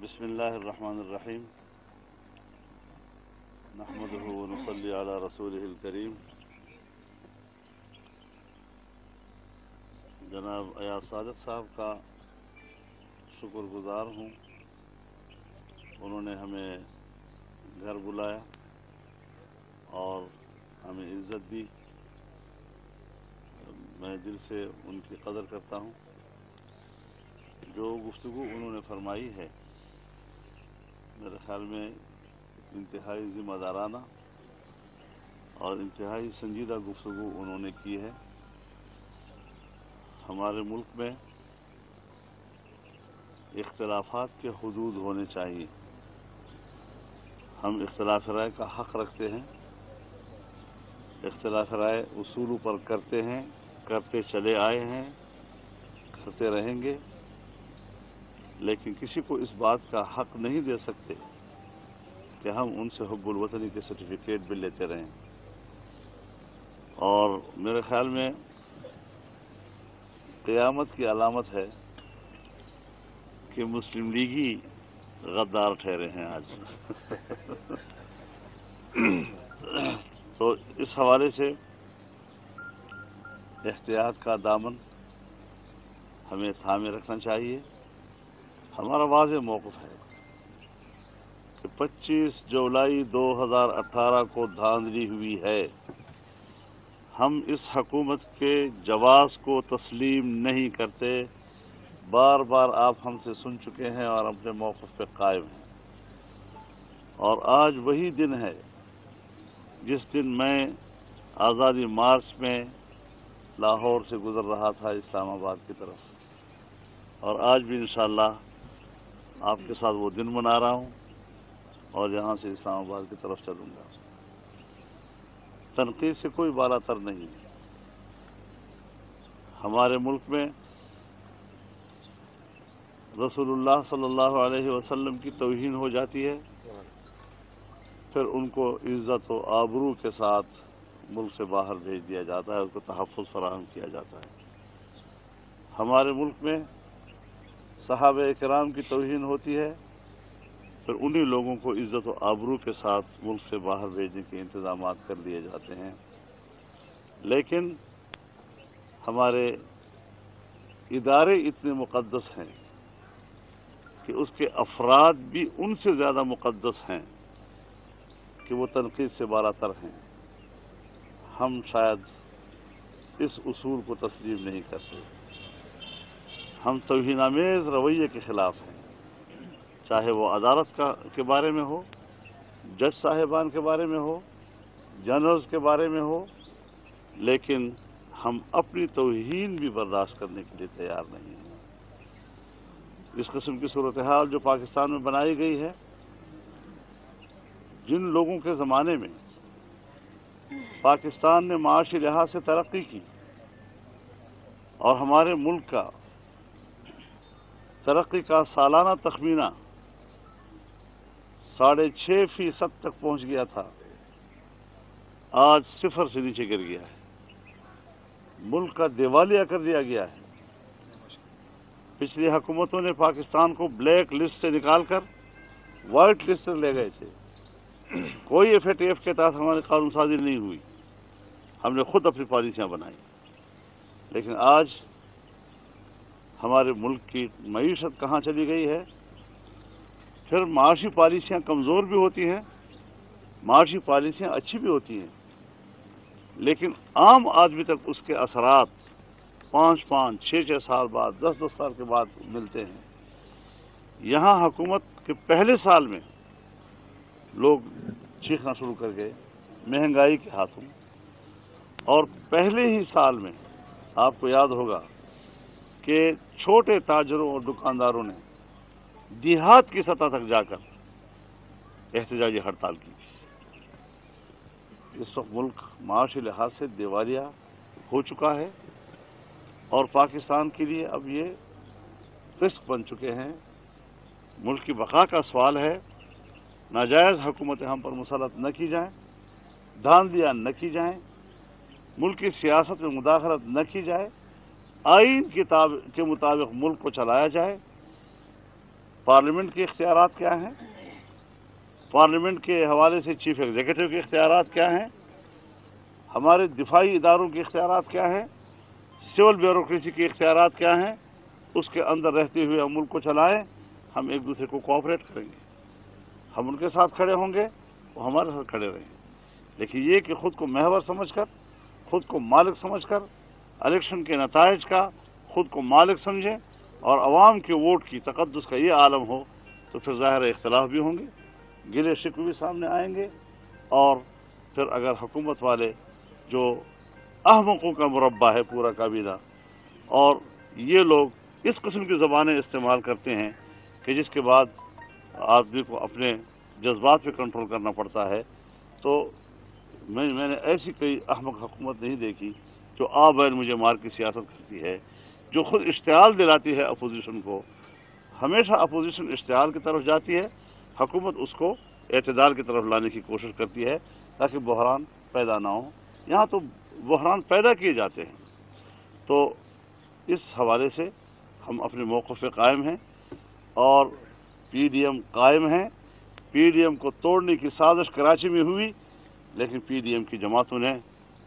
बसमीम नहमद वनसली अला रसूल करीम। जनाब अयाज सादक साहब का शुक्रगुजार हूँ। उन्होंने हमें घर बुलाया और हमें इज़्ज़त दी। मैं दिल से उनकी कदर करता हूँ। जो गुफ्तु उन्होंने फरमाई है मेरे ख्याल में इंतहाई ज़िम्मेदाराना और इंतहाई संजीदा गुफ्तु उन्होंने की है। हमारे मुल्क में इख्तलाफात के हदूद होने चाहिए। हम इख्तलाफ राय का हक रखते हैं, इख्तलाफ राय उसूलों पर करते हैं, करते चले आए हैं, करते रहेंगे। लेकिन किसी को इस बात का हक नहीं दे सकते कि हम उनसे हब्बुल वतनी के सर्टिफिकेट भी लेते रहें। और मेरे ख्याल में क़यामत की अलामत है कि मुस्लिम लीग ही गद्दार ठहरे हैं आज। तो इस हवाले से एहतियात का दामन हमें थामे रखना चाहिए। हमारा वाज मौकफ है कि 25 जुलाई 2018 को धांधली हुई है। हम इस हकूमत के जवाब को तस्लीम नहीं करते। बार बार आप हमसे सुन चुके हैं और अपने मौकफ पे कायम हैं। और आज वही दिन है जिस दिन मैं आज़ादी मार्च में लाहौर से गुजर रहा था इस्लामाबाद की तरफ़। और आज भी इंशाल्लाह आपके साथ वो दिन मना रहा हूँ और यहाँ से इस्लामाबाद की तरफ़ चलूँगा। तनकीद से कोई बालातर नहीं हमारे मुल्क में रसूलुल्लाह सल्लल्लाहु अलैहि वसल्लम की तोहीन हो जाती है, फिर उनको इज़्ज़त व आबरू के साथ मुल्क से बाहर भेज दिया जाता है, उसको तहफ़ फराहम किया जाता है। हमारे मुल्क में साहब कराम की तोहन होती है, फिर उन्हीं लोगों को इज़्ज़त व आबरू के साथ मुल्क से बाहर भेजने के इंतज़ाम कर लिए जाते हैं। लेकिन हमारे इदारे इतने मुकदस हैं कि उसके अफराद भी उनसे ज़्यादा मुकदस हैं कि वो तनकीद से बालातर हैं। हम शायद इस उसूल को तस्लीम नहीं करते। हम तोहनामेज रवैये के खिलाफ हैं। चाहे वो अदालत का, के बारे में हो, जज साहिबान के बारे में हो, जनरल्स के बारे में हो, लेकिन हम अपनी तोहन भी बर्दाश्त करने के लिए तैयार नहीं हैं। इस किस्म की सूरत हाल जो पाकिस्तान में बनाई गई है, जिन लोगों के ज़माने में पाकिस्तान ने माशी लिहाज से तरक्की की, और हमारे मुल्क का तरक्की का सालाना तखमीना साढ़े छह फ़ीसद तक पहुँच गया था। आज सिफर से नीचे गिर गया है। मुल्क का दिवालिया कर दिया गया है। पिछली हुकूमतों ने पाकिस्तान को ब्लैक लिस्ट से निकालकर वाइट लिस्ट से ले गए थे। कोई एफएटीएफ के तहत हमारी कानून साजी नहीं हुई। हमने खुद अपनी पॉलिसियाँ बनाई। लेकिन आज हमारे मुल्क की मीशत कहाँ चली गई है? फिर माशी पॉलिसियाँ कमज़ोर भी होती हैं, माशी पॉलिसियाँ अच्छी भी होती हैं, लेकिन आम आदमी तक उसके असरात पाँच पाँच छः छः साल बाद दस दस साल के बाद मिलते हैं। यहाँ हुकूमत के पहले साल में लोग चीखना शुरू कर गए, महँगाई के हाथों। और पहले ही साल में आपको याद होगा कि छोटे ताजरों और दुकानदारों ने देहात की सतह तक जाकर एहतजाजी हड़ताल की इस वक्त मुल्क माशी लिहाज से दिवालिया हो चुका है और पाकिस्तान के लिए अब ये रिस्क बन चुके हैं। मुल्क की बका का सवाल है, नाजायज हुकूमतें हम पर मुसलत न की जाए धांधियाँ न की जाए, मुल्क की सियासत में मुदाखलत न की जाए आइन किताब के मुताबिक मुल्क को चलाया जाए। पार्लियामेंट के इख्तियार क्या हैं? पार्लियामेंट के हवाले से चीफ एग्जीक्यूटिव के इख्तियार क्या हैं? हमारे दिफाई इदारों के इख्तियार क्या हैं? सिविल ब्यूरोक्रेसी के इख्तियार क्या हैं? उसके अंदर रहते हुए हम मुल्क को चलाएँ, हम एक दूसरे को कोऑपरेट करेंगे। हम उनके साथ खड़े होंगे, वो हमारे साथ खड़े रहेंगे। लेकिन ये कि खुद को महवर समझकर, खुद को मालिक समझकर इलेक्शन के नतज का खुद को मालिक समझें और आवाम के वोट की तकदस का ये आलम हो तो फिर ज़ाहिर इख्तलाफ भी होंगे, गिले शिकवे भी सामने आएँगे और फिर अगर हुकूमत वाले जो अहमकों का मुरबा है पूरा काबीना और ये लोग इस किस्म की ज़बानें इस्तेमाल करते हैं कि जिसके बाद आदमी को अपने जज्बात पे कंट्रोल करना पड़ता है तो मैं, मैंने ऐसी कोई अहमक हुकूमत नहीं देखी जो बैन मुझे मार की सियासत करती है, जो खुद इश्तियाल दिलाती है अपोजिशन को, हमेशा अपोजिशन इश्तियाल की तरफ़ जाती है, हुकूमत उसको एतदाल की तरफ़ लाने की कोशिश करती है, ताकि बहरान पैदा ना हो। यहाँ तो बहरान पैदा किए जाते हैं। तो इस हवाले से हम अपने मौक़ पे कायम हैं और पी डी एम कायम है। पी डी एम को तोड़ने की साजिश कराची में हुई, लेकिन पी डी एम की जमातों ने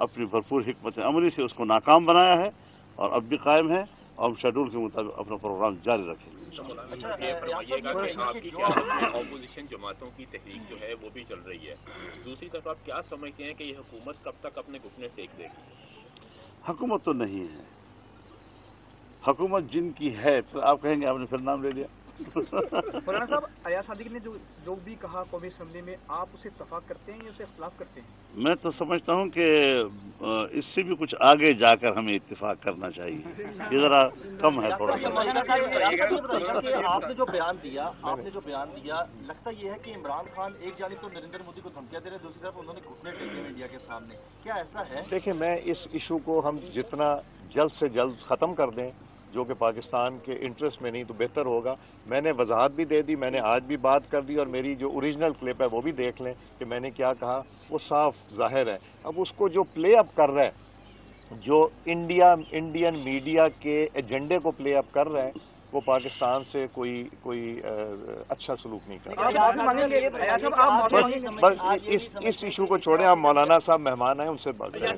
अपनी भरपूर हमत अमली से उसको नाकाम बनाया है और अब भी कायम है और हम शेड्यूल के मुताबिक अपना प्रोग्राम जारी रखेंगे। अपोजिशन जमातों की तहरीक जो है वो भी चल रही है। दूसरी तरफ़ आप क्या समझते हैं कि ये हुकूमत कब तक अपने घुटने सेक देगी? हुकूमत तो नहीं है। हुकूमत जिनकी है तो आप कहेंगे आपने फिर नाम ले लिया। मौलाना साहब अयाज सादिक ने जो जो भी कहा कौमी असम्बली में आप उसे इतफाक करते हैं या उसे इख्तलाफ करते हैं? मैं तो समझता हूँ कि इससे भी कुछ आगे जाकर हमें इतफाक करना चाहिए। ये जरा कम है थोड़ा आपने जो बयान दिया आपने जो बयान दिया लगता ये है कि इमरान खान एक जानी तो नरेंद्र मोदी को धमकियाँ दे रहे दूसरी तरफ़ उन्होंने घुटने टेके इंडिया के सामने। क्या ऐसा है? देखिए मैं इस इशू को हम जितना जल्द से जल्द खत्म कर दें जो कि पाकिस्तान के इंटरेस्ट में नहीं तो बेहतर होगा। मैंने वजाहत भी दे दी, मैंने आज भी बात कर दी, और मेरी जो ओरिजिनल क्लिप है, वो भी देख लें कि मैंने क्या कहा। वो साफ़ ज़ाहिर है। अब उसको जो प्ले अप कर रहा है, जो इंडिया इंडियन मीडिया के एजेंडे को प्ले अप कर रहा है वो पाकिस्तान से कोई कोई अच्छा सलूक नहीं कर बस इस इस इशू को छोड़ें आप मौलाना साहब मेहमान हैं उनसे बात करें।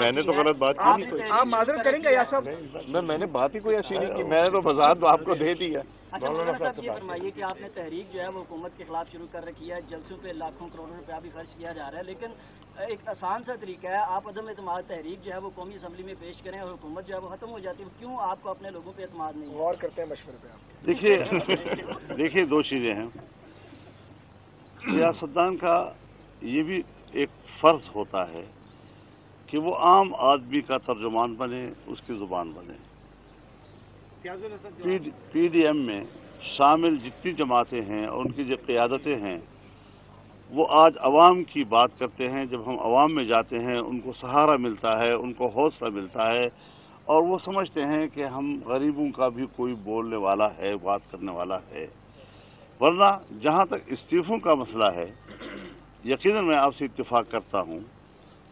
मैंने तो गलत बात की नहीं आप माजर करेंगे मैं मैंने बात ही कोई ऐसी नहीं की मैंने तो वजाहत आपको दे दी है। अच्छा मौलाना साहब ये फरमाइए कि आपने तहरीक जो है वो हुकूमत के खिलाफ शुरू कर रखी है जलसों पे लाखों करोड़ों रुपया भी खर्च किया जा रहा है लेकिन एक आसान सा तरीका है आप अदम अतमाद तहरीक जो है वो कौमी असम्बली में पेश करें और हुकूमत जो है वो खत्म हो जाती है क्यों आपको अपने लोगों पर अतमाद नहीं गौर करते हैं मशवरे पे आप। देखिए देखिए दो चीज़ें हैं। सियासतदान का ये भी एक फ़र्ज़ होता है कि वो आम आदमी का तर्जुमान बने उसकी ज़ुबान बने। पी डी एम में शामिल जितनी जमातें हैं और उनकी जो क़्यादतें हैं, वो आज आवाम की बात करते हैं। जब हम आवाम में जाते हैं, उनको सहारा मिलता है, उनको हौसला मिलता है और वो समझते हैं कि हम गरीबों का भी कोई बोलने वाला है, बात करने वाला है। वरना जहाँ तक इस्तीफ़ों का मसला है, यकीनन मैं आपसे इत्तेफाक करता हूँ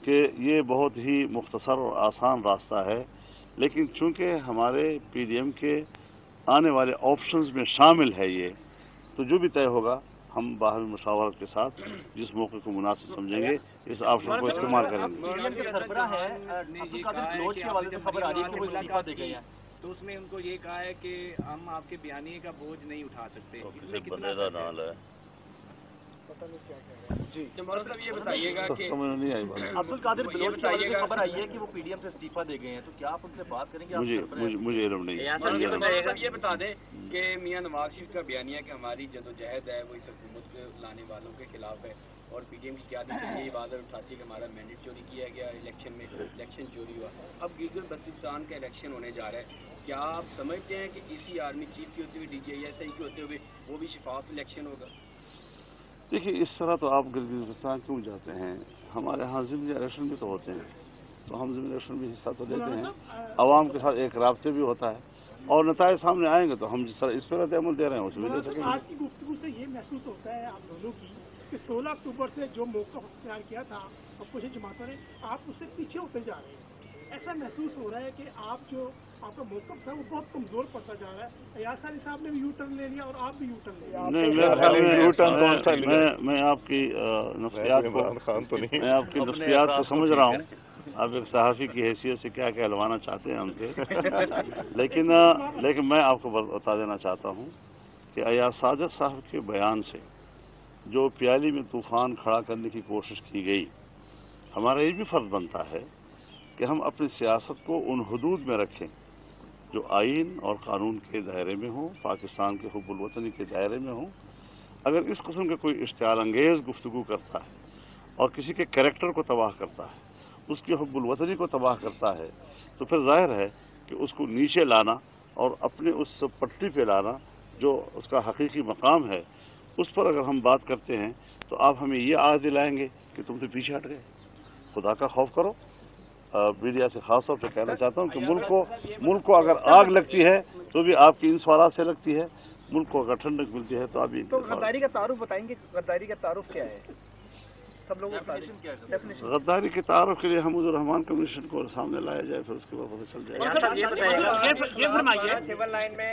कि ये बहुत ही मुख्तसर और आसान रास्ता है। लेकिन चूँकि हमारे पीडीएम के आने वाले ऑप्शंस में शामिल है ये तो जो भी तय होगा हम बाहर मुशावरत के साथ जिस मौके को मुनासिब समझेंगे इस ऑप्शन को इस्तेमाल करेंगे। तो उसमें उनको ये कहा है कि हम आपके बयानी का बोझ नहीं उठा सकते। इसमें कितना है। पता नहीं क्या कह रहे हैं। जी। साहब ये बताइएगा तो कि अब्दुल कादिर बलोच की खबर आई है कि वो पीडीएम से इस्तीफा दे गए हैं तो क्या आप उनसे बात करेंगे? मुझे मुझे मुझे इलम नहीं ये बता दें कि मियाँ नवाज़ शरीफ का बयानिया कि हमारी जदोजहद है वो इस हुकूमत के लाने वालों के खिलाफ है। और पीडीएम की क्या ये उठाती है कि हमारा मैंडेट चोरी किया गया इलेक्शन में इलेक्शन चोरी हुआ। अब गिलगित बल्तिस्तान का इलेक्शन होने जा रहा है। क्या आप समझते हैं कि इसी आर्मी चीफ की होते हुए D G I S I के होते हुए वो भी शिफाफ इलेक्शन होगा? देखिए, इस तरह तो आप गिलगिस्तान क्यों जाते हैं? हमारे यहाँ जिम्मे इलेक्शन भी तो होते हैं। तो हम जिम्मे इलेक्शन में हिस्सा तो लेते हैं। आवाम के साथ एक रबते भी होता है। और नतज सामने आएँगे तो हम जिस तरह, इस पर अमल दे रहे हैं, उसमें दे सकेंगे। आज की गुफ्तु से ये महसूस होता है आप दोनों की कि 16 अक्टूबर से जो मौका अख्तियार किया था और कुछ जमातों ने, आप उससे पीछे होते जा रहे हैं। ऐसा महसूस हो रहा है कि आप जो आपका मौकफ था वो बहुत कमज़ोर पड़ता जा रहा है। अयाज अली साहब ने भी यू टर्न ले लिया और आप भी यू टर्न ले लिया। नहीं खाली मैं U-turn कौन सा मैं मैं मैं आपकी नफ्सियात को खान तो नहीं। मैं आपकी नफ्सियात को समझ रहा हूँ। आप एक सहाफ़ी की हैसियत से क्या कहलवाना चाहते हैं हमसे? लेकिन लेकिन मैं आपको बता देना चाहता हूँ कि अयाज साजद साहब के बयान से जो प्याली में तूफ़ान खड़ा करने की कोशिश की गई हमारा ये भी फ़र्ज़ बनता है कि हम अपनी सियासत को उन हदूद में रखें, जो आइन और कानून के दायरे में हों, पाकिस्तान के हुबुल वतनी के दायरे में हों। अगर इस कस्म का कोई इश्ताल अंगेज गुफ्तु करता है और किसी के करेक्टर को तबाह करता है, उसकी हुबुल वतनी को तबाह करता है तो फिर ज़ाहिर है कि उसको नीचे लाना और अपने उस पट्टी पे लाना जो उसका हकीकी मकाम है, उस पर अगर हम बात करते हैं तो आप हमें ये आज दिलाएँगे कि तुम तो पीछे हट गए। खुदा का खौफ करो। मीडिया से खास तौर पर कहना चाहता हूँ कि मुल्क को मुल्क को अगर आग लगती है तो भी आपकी इन सवाल से लगती है। मुल्क को अगर ठंडक मिलती है तो अभी तो गद्दारी का तारुफ बताएँगे गद्दारी का तारुफ क्या है? सब लोगों को गद्दारी के तारुफ के लिए हमूद रहमान कमीशन को सामने लाया जाए फिर उसके बाद पता चल जाएगा। ये बताइएगा ये ये फरमाइए। सिविल लाइन में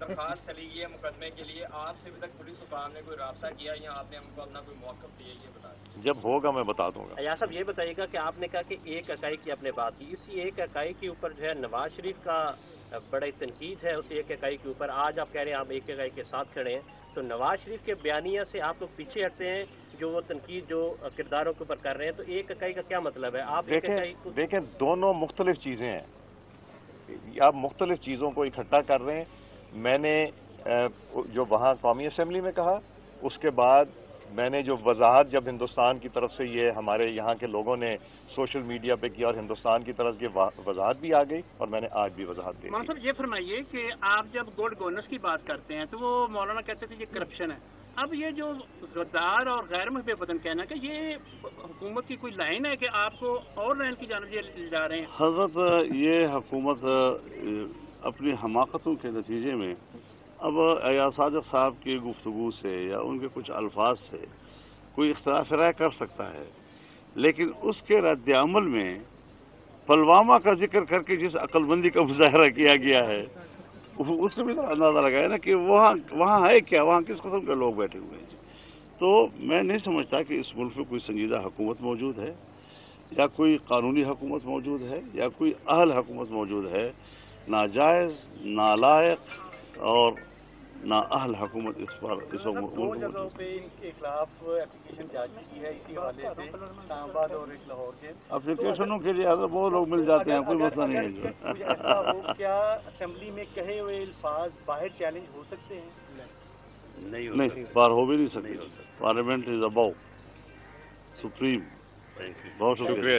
दरखास्त चली गई है मुकदमे के लिए। आपसे अभी तक पुलिस सुपार ने कोई रबता किया या आपने हमको अपना कोई मौकफ दिया ये बता जब होगा मैं बता दूँगा। अया साहब ये बताइएगा कि आपने कहा कि एक इकाई की आपने बात की। इसी एक इकाई के ऊपर जो है नवाज़ शरीफ का बड़ा तनकीद है उस एक इकाई के ऊपर। आज आप कह रहे हैं आप एक इकाई के साथ खड़े हैं। तो नवाज़ शरीफ के बयानिया से आप लोग पीछे हटते हैं। जो वो तनकीद जो किरदारों के ऊपर कर रहे हैं तो एक इकाई का क्या मतलब है? आप एक को देखें देखें दोनों मुख्तलिफ़ चीज़ें हैं। आप मुख्तलिफ़ चीज़ों को इकट्ठा कर रहे हैं। मैंने जो वहाँ कौमी असम्बली में कहा उसके बाद मैंने जो वजाहत जब हिंदुस्तान की तरफ़ से ये हमारे यहाँ के लोगों ने सोशल मीडिया पे किया और हिंदुस्तान की तरफ़ ये वजाहत भी आ गई और मैंने आज भी वजाहत दे साहब ये फरमाइए कि आप जब गोल्ड गोनस की बात करते हैं तो वो मौलाना कहते थे ये करप्शन है। अब ये जो गद्दार और गैर महबे वतन कहना कि ये हुकूमत की कोई लाइन है कि आपको और लाइन की जानब ले जा रहे हैं? हज़रत, ये हुकूमत अपनी हमाकतों के नतीजे में, अब साजक साहब की गुफ्तु से या उनके कुछ अल्फाज से कोई इख्तलाफ राय कर सकता है। लेकिन उसके रद्द अमल में पुलवामा का ज़िक्र करके जिस अक्लमंदी का मुजाहरा किया गया है उससे भी अंदाज़ा लगाया ना कि वहाँ वहाँ है क्या? वहाँ किस कस्म के लोग बैठे हुए हैं तो मैं नहीं समझता कि इस मुल्क में कोई संजीदा हुकूमत मौजूद है, या कोई कानूनी हुकूमत मौजूद है, या कोई अहल हुकूमत मौजूद है। नाजायज, नालायक और ना अहल हुकूमत इस पर इस वक्त मुल्क में मौजूद है। पे इनके खिलाफ एप्लीकेशन जारी की है इसी हवाले से इस्लामाबाद और एक लाहौर के। एप्लीकेशनों के लिए अगर वो लोग मिल जाते हैं कोई मसला नहीं है क्या असेंबली में कहे हुए अल्फाज बाहर चैलेंज हो सकते हैं? नहीं। नहीं बार हो भी नहीं सकती। पार्लियामेंट इज़ अबाउ सुप्रीम बहुत शुक्रिया।